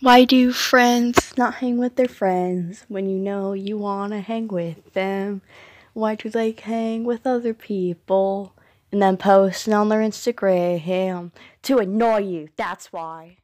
Why do friends not hang with their friends when you know you want to hang with them? Why do they hang with other people and then post on their Instagram to annoy you? That's why.